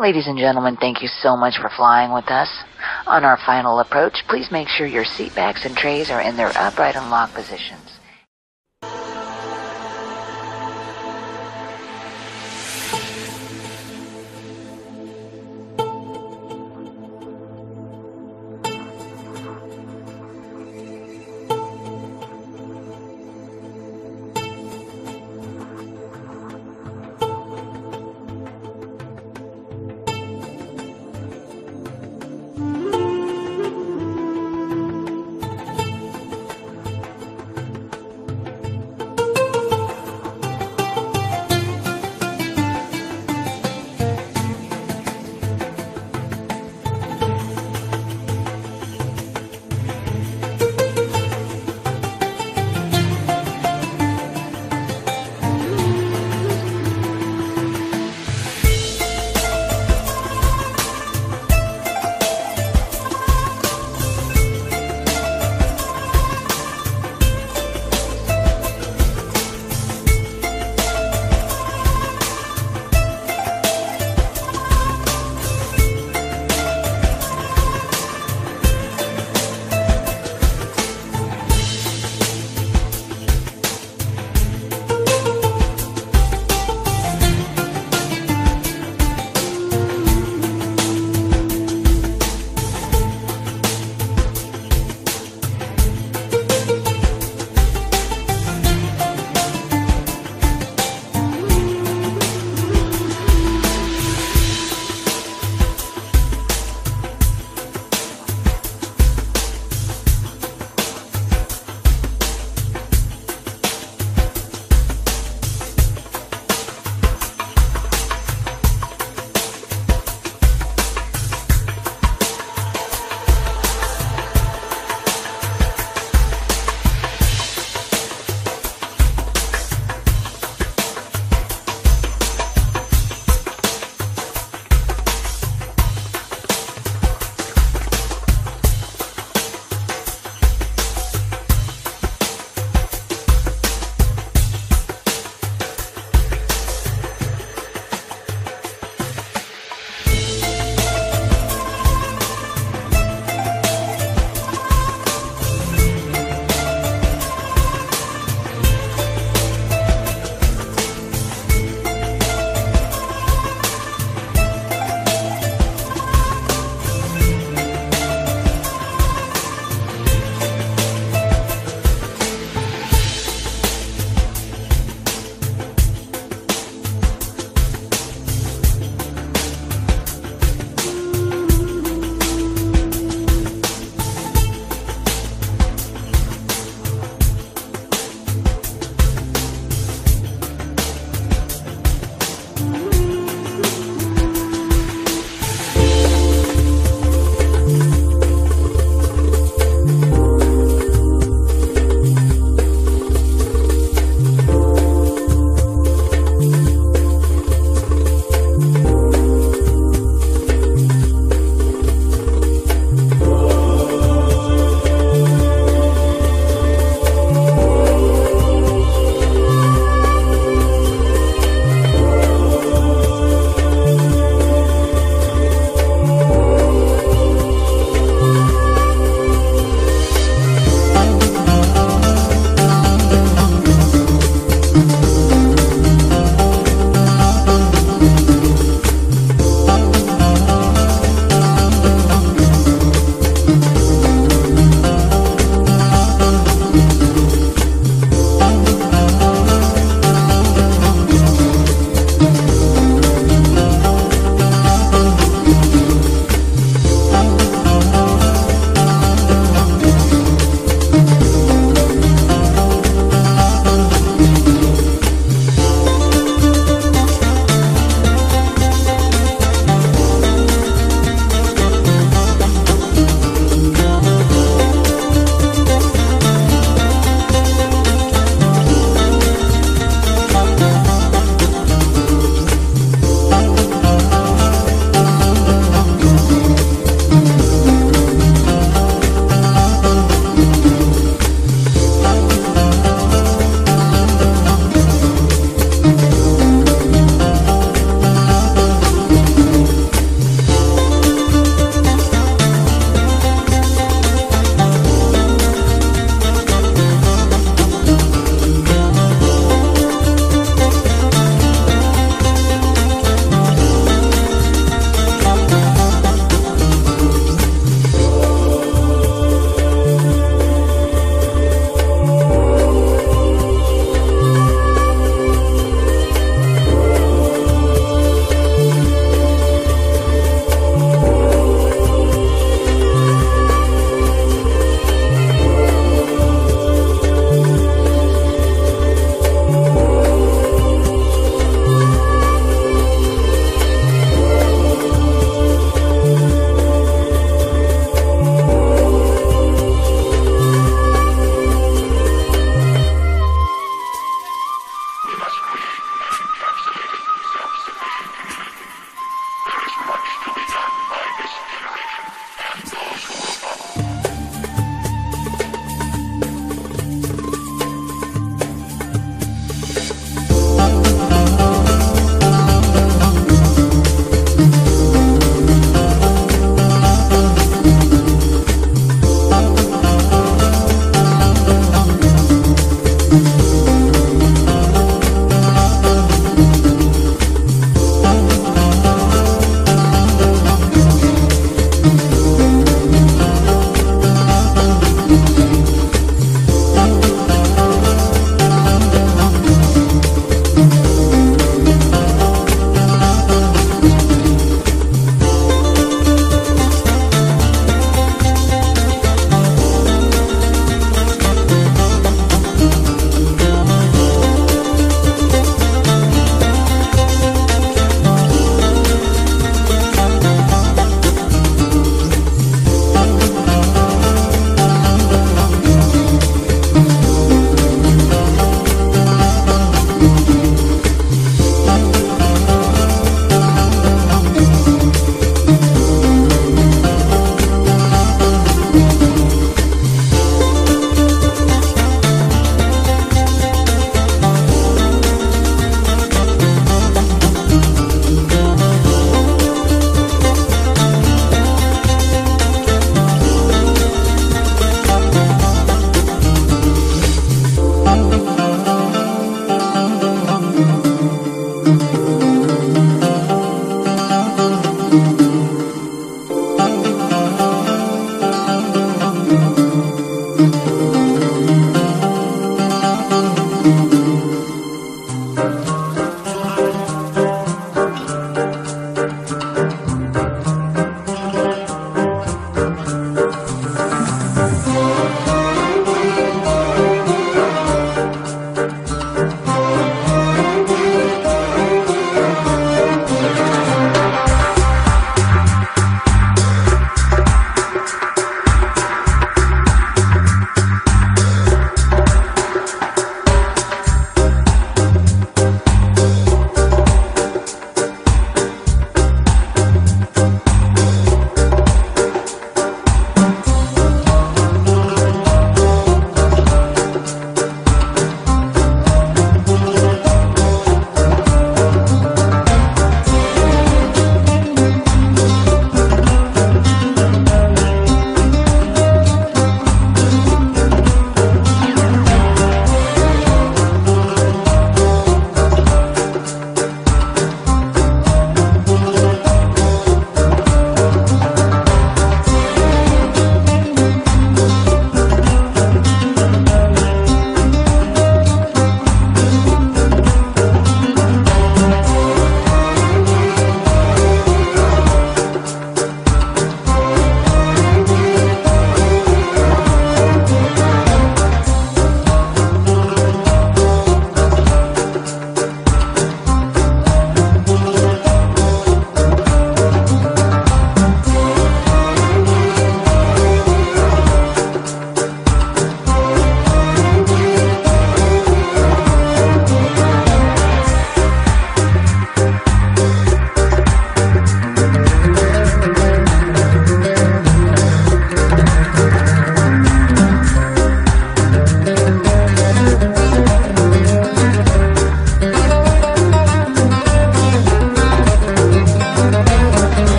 Ladies and gentlemen, thank you so much for flying with us. On our final approach, please make sure your seat backs and trays are in their upright and locked positions.